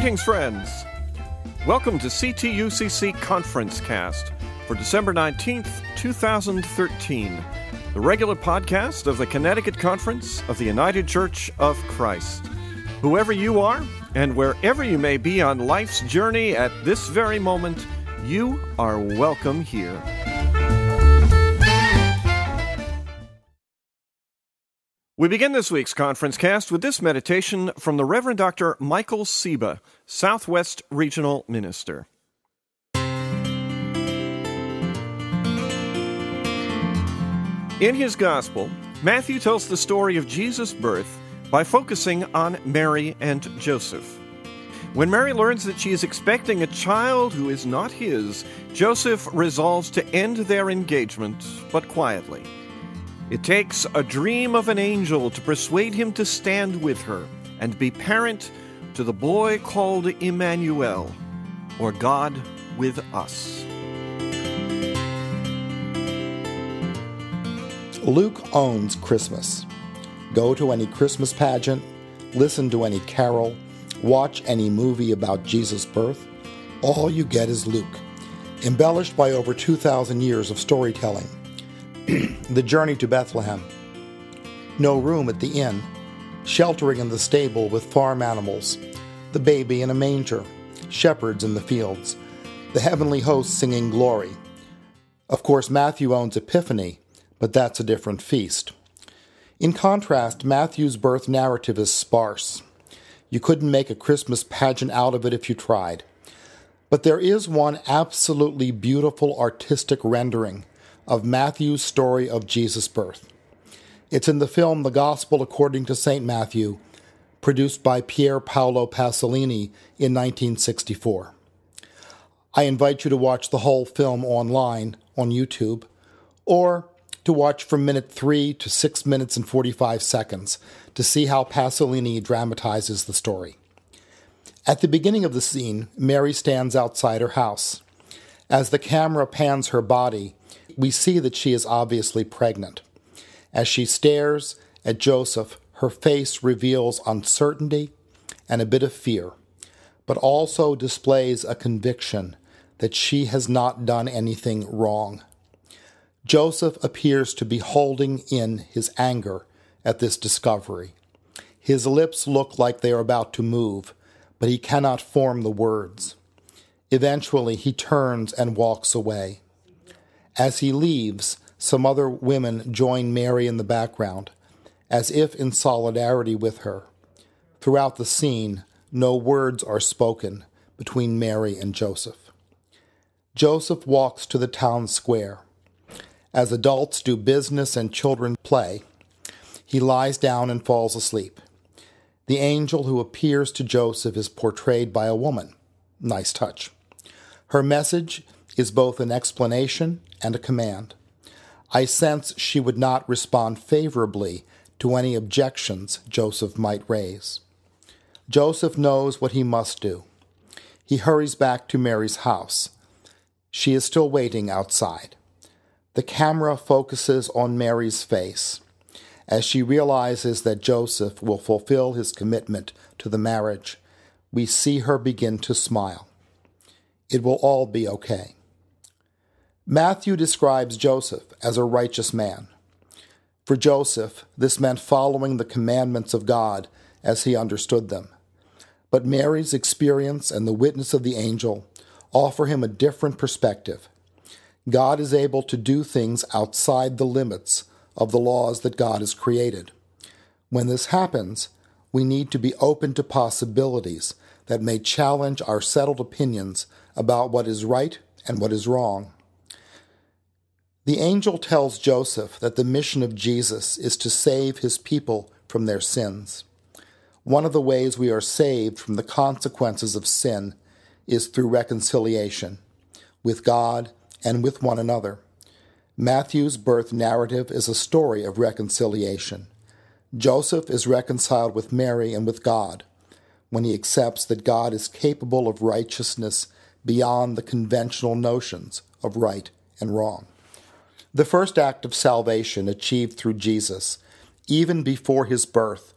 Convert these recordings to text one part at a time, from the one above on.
Greetings, friends. Welcome to CTUCC Conference Cast for December 19th, 2013, the regular podcast of the Connecticut Conference of the United Church of Christ. Whoever you are, and wherever you may be on life's journey at this very moment, you are welcome here. We begin this week's conference cast with this meditation from the Reverend Dr. Michael Ciba, Southwest Regional Minister. In his Gospel, Matthew tells the story of Jesus' birth by focusing on Mary and Joseph. When Mary learns that she is expecting a child who is not his, Joseph resolves to end their engagement, but quietly. It takes a dream of an angel to persuade him to stand with her and be parent to the boy called Emmanuel, or God with us. Luke owns Christmas. Go to any Christmas pageant, listen to any carol, watch any movie about Jesus' birth. All you get is Luke, embellished by over 2,000 years of storytelling the journey to Bethlehem. No room at the inn, sheltering in the stable with farm animals, the baby in a manger, shepherds in the fields, the heavenly host singing glory. Of course, Matthew owns Epiphany, but that's a different feast. In contrast, Matthew's birth narrative is sparse. You couldn't make a Christmas pageant out of it if you tried. But there is one absolutely beautiful artistic rendering of Matthew's story of Jesus' birth. It's in the film The Gospel According to St. Matthew, produced by Pier Paolo Pasolini in 1964. I invite you to watch the whole film online on YouTube, or to watch from minute 3 to 6 minutes and 45 seconds to see how Pasolini dramatizes the story. At the beginning of the scene, Mary stands outside her house. As the camera pans her body, we see that she is obviously pregnant. As she stares at Joseph, her face reveals uncertainty and a bit of fear, but also displays a conviction that she has not done anything wrong. Joseph appears to be holding in his anger at this discovery. His lips look like they are about to move, but he cannot form the words. Eventually, he turns and walks away. As he leaves, some other women join Mary in the background, as if in solidarity with her. Throughout the scene, no words are spoken between Mary and Joseph. Joseph walks to the town square. As adults do business and children play, he lies down and falls asleep. The angel who appears to Joseph is portrayed by a woman. Nice touch. Her message is both an explanation and a command. I sense she would not respond favorably to any objections Joseph might raise. Joseph knows what he must do. He hurries back to Mary's house. She is still waiting outside. The camera focuses on Mary's face as she realizes that Joseph will fulfill his commitment to the marriage. We see her begin to smile. It will all be okay. Matthew describes Joseph as a righteous man. For Joseph, this meant following the commandments of God as he understood them. But Mary's experience and the witness of the angel offer him a different perspective. God is able to do things outside the limits of the laws that God has created. When this happens, we need to be open to possibilities that may challenge our settled opinions about what is right and what is wrong. The angel tells Joseph that the mission of Jesus is to save his people from their sins. One of the ways we are saved from the consequences of sin is through reconciliation with God and with one another. Matthew's birth narrative is a story of reconciliation. Joseph is reconciled with Mary and with God when he accepts that God is capable of righteousness beyond the conventional notions of right and wrong. The first act of salvation achieved through Jesus, even before his birth,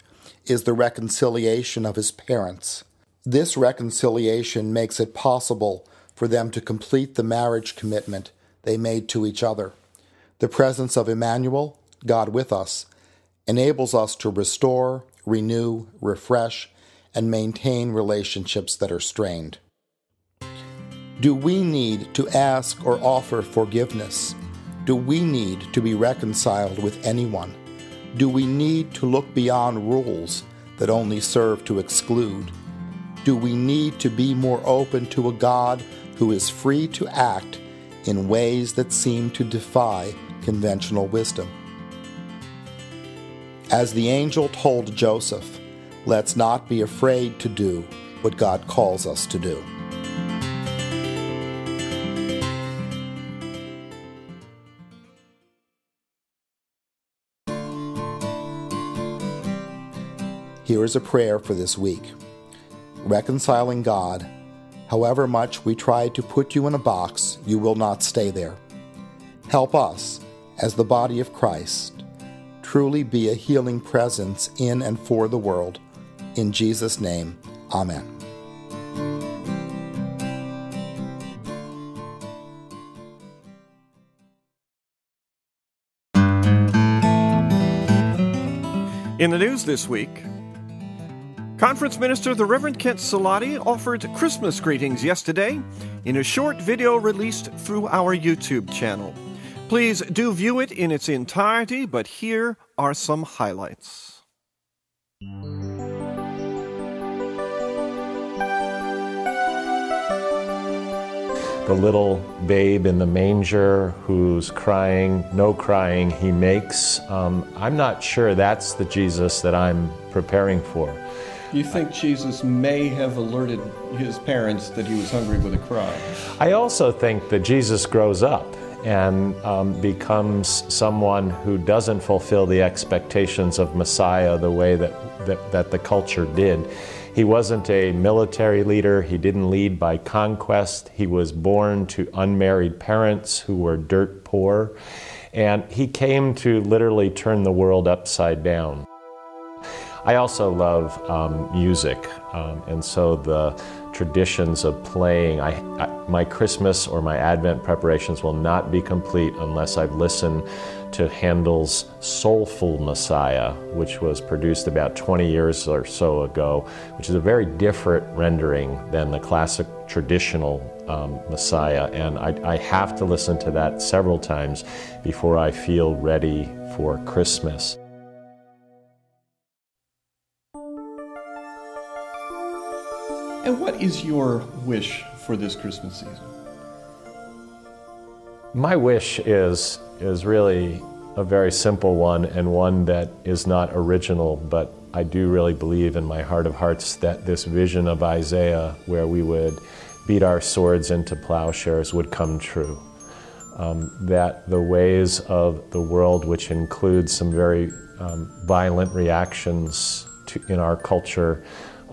is the reconciliation of his parents. This reconciliation makes it possible for them to complete the marriage commitment they made to each other. The presence of Emmanuel, God with us, enables us to restore, renew, refresh, and maintain relationships that are strained. Do we need to ask or offer forgiveness? Do we need to be reconciled with anyone? Do we need to look beyond rules that only serve to exclude? Do we need to be more open to a God who is free to act in ways that seem to defy conventional wisdom? As the angel told Joseph, let's not be afraid to do what God calls us to do. Here is a prayer for this week. Reconciling God, however much we try to put you in a box, you will not stay there. Help us, as the body of Christ, truly be a healing presence in and for the world. In Jesus' name, Amen. In the news this week, Conference Minister the Reverend Kent Siladi offered Christmas greetings yesterday in a short video released through our YouTube channel. Please do view it in its entirety, but here are some highlights. the little babe in the manger who's crying, no crying, he makes. Um, I'm not sure that's the Jesus that I'm preparing for. You think Jesus may have alerted his parents that he was hungry with a cry? I also think that Jesus grows up and um, becomes someone who doesn't fulfill the expectations of Messiah the way that, that, that the culture did. He wasn't a military leader. He didn't lead by conquest. He was born to unmarried parents who were dirt poor. And he came to literally turn the world upside down. I also love um, music, um, and so the traditions of playing. I, I, my Christmas or my Advent preparations will not be complete unless I've listened to Handel's Soulful Messiah, which was produced about 20 years or so ago, which is a very different rendering than the classic traditional um, Messiah. And I, I have to listen to that several times before I feel ready for Christmas. And what is your wish for this Christmas season? My wish is is really a very simple one and one that is not original, but I do really believe in my heart of hearts that this vision of Isaiah, where we would beat our swords into plowshares, would come true. Um, that the ways of the world, which include some very um, violent reactions to, in our culture,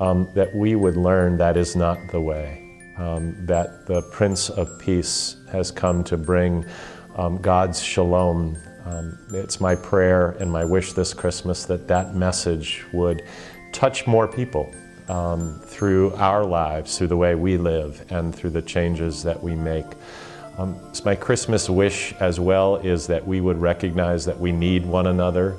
um, that we would learn that is not the way. Um, that the Prince of Peace has come to bring um, God's shalom. Um, it's my prayer and my wish this Christmas that that message would touch more people um, through our lives, through the way we live, and through the changes that we make. Um, my Christmas wish as well is that we would recognize that we need one another,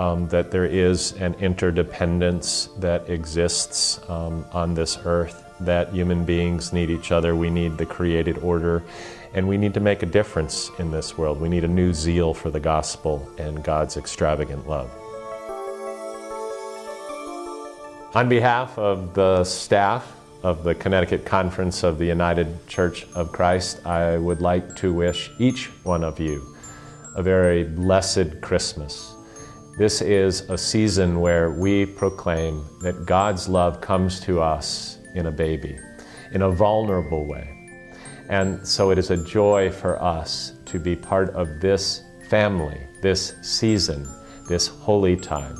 um, that there is an interdependence that exists um, on this earth, that human beings need each other, we need the created order, and we need to make a difference in this world. We need a new zeal for the gospel and God's extravagant love. On behalf of the staff of the Connecticut Conference of the United Church of Christ, I would like to wish each one of you a very blessed Christmas. This is a season where we proclaim that God's love comes to us in a baby, in a vulnerable way. And so it is a joy for us to be part of this family, this season, this holy time.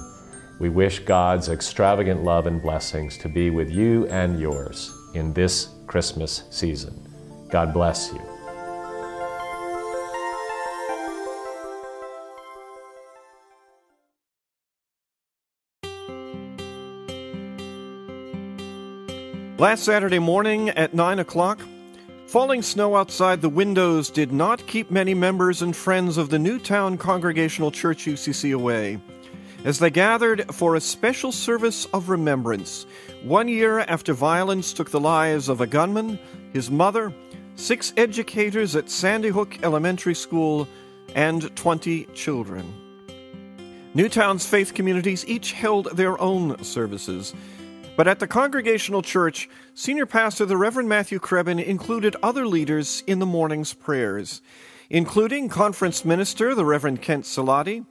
We wish God's extravagant love and blessings to be with you and yours in this Christmas season. God bless you. Last Saturday morning at 9 o'clock, falling snow outside the windows did not keep many members and friends of the Newtown Congregational Church UCC away as they gathered for a special service of remembrance one year after violence took the lives of a gunman, his mother, six educators at Sandy Hook Elementary School, and 20 children. Newtown's faith communities each held their own services. But at the Congregational Church, Senior Pastor the Reverend Matthew Crebbin included other leaders in the morning's prayers, including Conference Minister the Reverend Kent Siladi,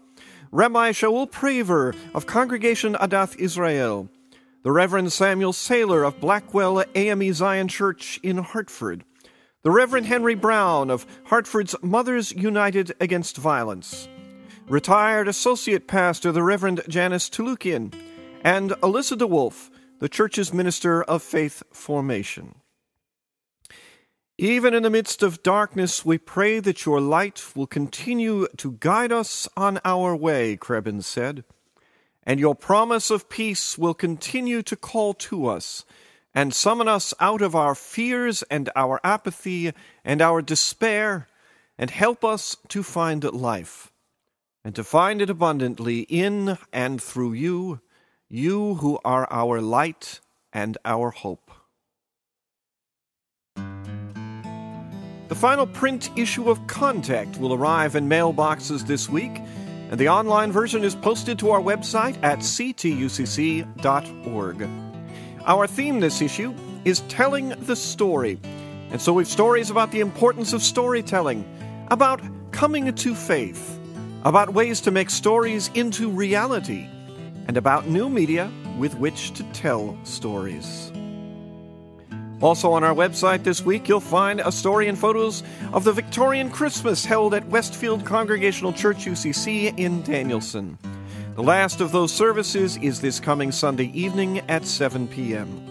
Rabbi Shaul Praver of Congregation Adath Israel, the Reverend Samuel Saylor of Blackwell AME Zion Church in Hartford, the Reverend Henry Brown of Hartford's Mothers United Against Violence, retired Associate Pastor the Reverend Janice Tulukian, and Alyssa DeWolf the church's minister of faith formation. Even in the midst of darkness, we pray that your light will continue to guide us on our way, Crebbin said, and your promise of peace will continue to call to us and summon us out of our fears and our apathy and our despair and help us to find life and to find it abundantly in and through you you who are our light and our hope. The final print issue of ConnTact will arrive in mailboxes this week, and the online version is posted to our website at ctucc.org. Our theme this issue is Telling the Story, and so we've stories about the importance of storytelling, about coming to faith, about ways to make stories into reality and about new media with which to tell stories. Also on our website this week, you'll find a story and photos of the Victorian Christmas held at Westfield Congregational Church UCC in Danielson. The last of those services is this coming Sunday evening at 7 p.m.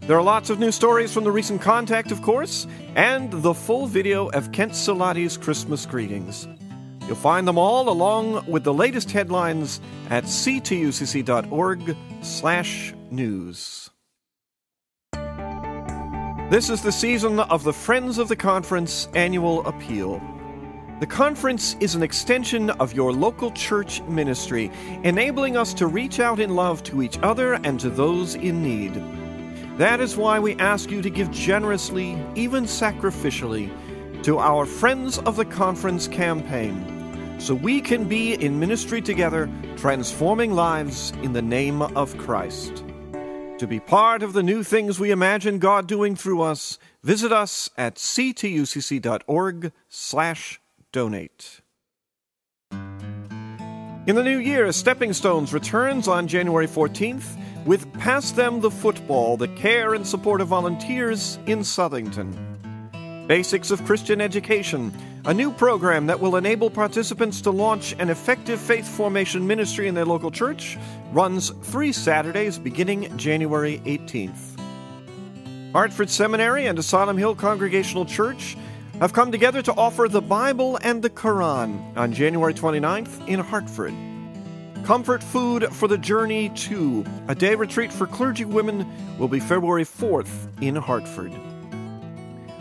There are lots of new stories from the recent ConnTact, of course, and the full video of Kent Siladi's Christmas greetings. You'll find them all along with the latest headlines at ctucc.org slash news. This is the season of the Friends of the Conference annual appeal. The conference is an extension of your local church ministry, enabling us to reach out in love to each other and to those in need. That is why we ask you to give generously, even sacrificially, to our Friends of the Conference campaign so we can be in ministry together, transforming lives in the name of Christ. To be part of the new things we imagine God doing through us, visit us at ctucc.org/donate. In the new year, Stepping Stones returns on January 14th with Pass Them the Football, the care and support of volunteers in Southington. Basics of Christian Education a new program that will enable participants to launch an effective faith formation ministry in their local church runs three Saturdays beginning January 18th. Hartford Seminary and Asylum Hill Congregational Church have come together to offer the Bible and the Quran on January 29th in Hartford. Comfort Food for the Journey 2, a day retreat for clergy women, will be February 4th in Hartford.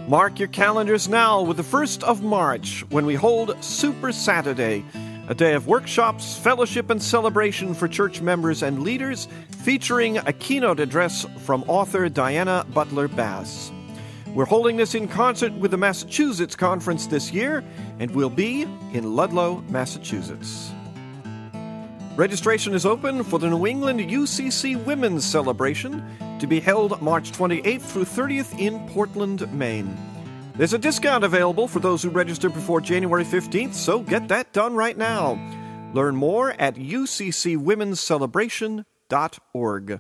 Mark your calendars now with the 1st of March when we hold Super Saturday, a day of workshops, fellowship, and celebration for church members and leaders, featuring a keynote address from author Diana Butler Bass. We're holding this in concert with the Massachusetts Conference this year, and we'll be in Ludlow, Massachusetts. Registration is open for the New England UCC Women's Celebration to be held March 28th through 30th in Portland, Maine. There's a discount available for those who register before January 15th, so get that done right now. Learn more at uccwomenscelebration.org.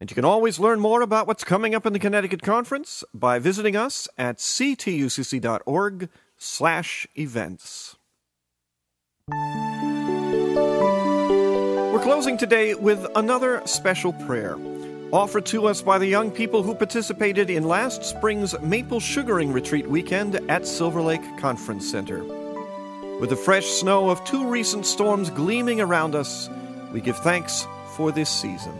And you can always learn more about what's coming up in the Connecticut Conference by visiting us at ctucc.org slash events closing today with another special prayer offered to us by the young people who participated in last spring's Maple Sugaring Retreat weekend at Silver Lake Conference Center. With the fresh snow of two recent storms gleaming around us, we give thanks for this season.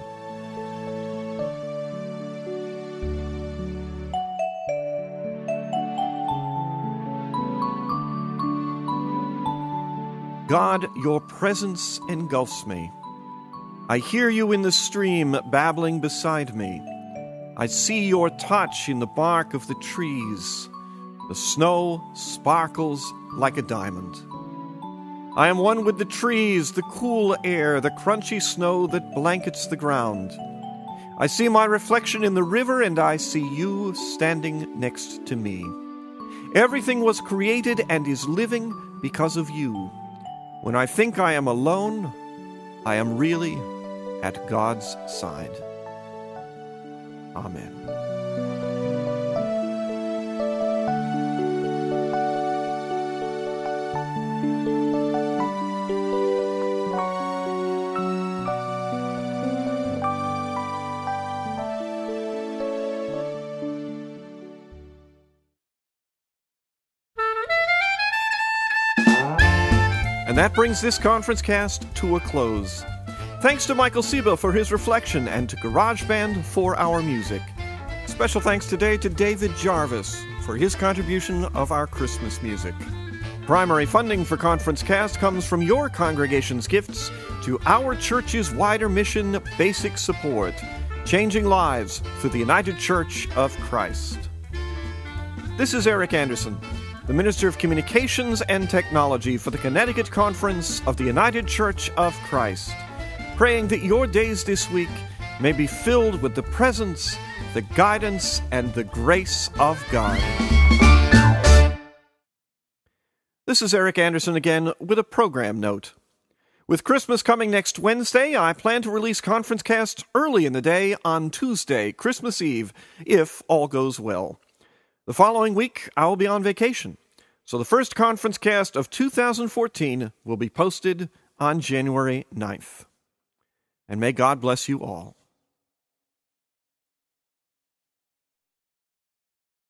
God, your presence engulfs me. I hear you in the stream babbling beside me. I see your touch in the bark of the trees. The snow sparkles like a diamond. I am one with the trees, the cool air, the crunchy snow that blankets the ground. I see my reflection in the river, and I see you standing next to me. Everything was created and is living because of you. When I think I am alone, I am really at God's side. Amen. And that brings this conference cast to a close. Thanks to Michael Ciba for his reflection and to GarageBand for our music. Special thanks today to David Jarvis for his contribution of our Christmas music. Primary funding for Conference Cast comes from your congregation's gifts to our church's wider mission, basic support, changing lives through the United Church of Christ. This is Eric Anderson the Minister of Communications and Technology for the Connecticut Conference of the United Church of Christ, praying that your days this week may be filled with the presence, the guidance, and the grace of God. This is Eric Anderson again with a program note. With Christmas coming next Wednesday, I plan to release Conference Cast early in the day on Tuesday, Christmas Eve, if all goes well. The following week, I will be on vacation, so the first conference cast of 2014 will be posted on January 9th. And may God bless you all.